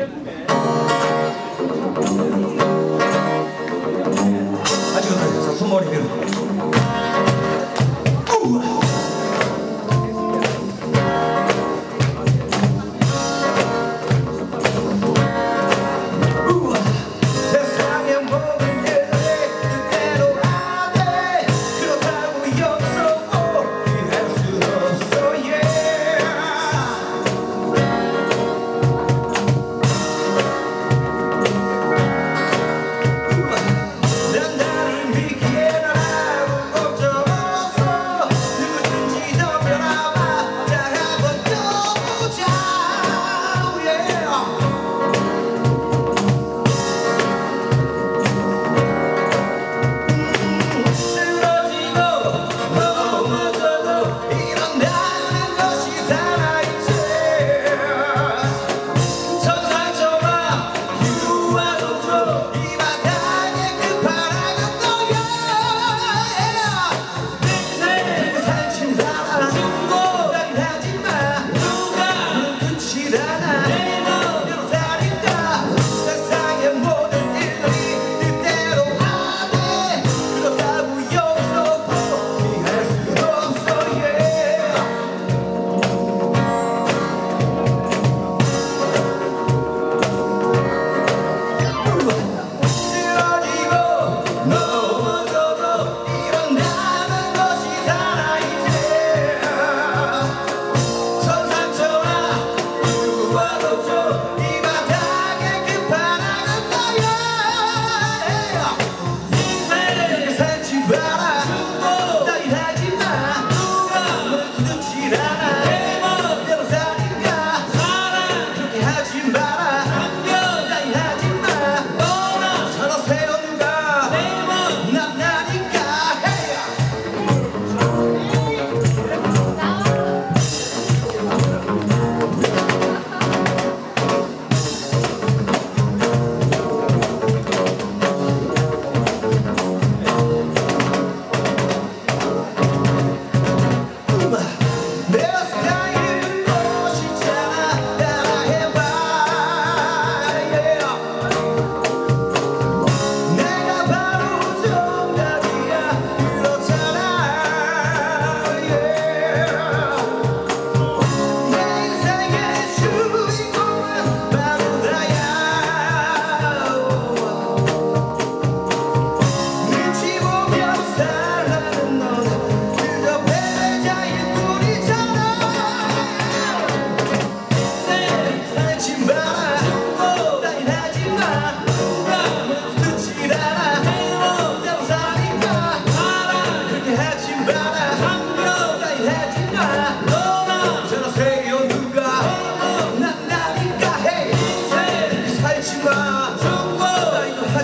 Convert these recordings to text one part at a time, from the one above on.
始まりました。そのまま行ける。うわ。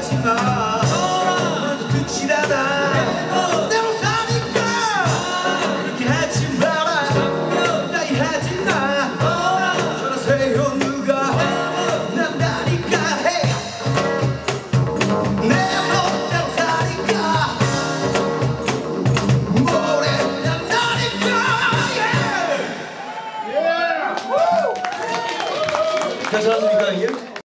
Krishna.